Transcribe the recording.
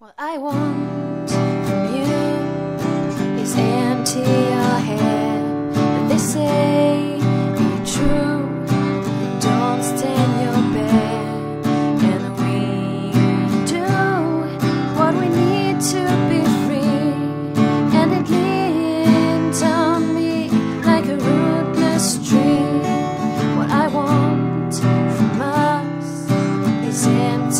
What I want from you is empty your head. But they say be true. Don't stay in your bed. And we do what we need to be free. And it leans on me like a rootless tree. What I want from us is empty.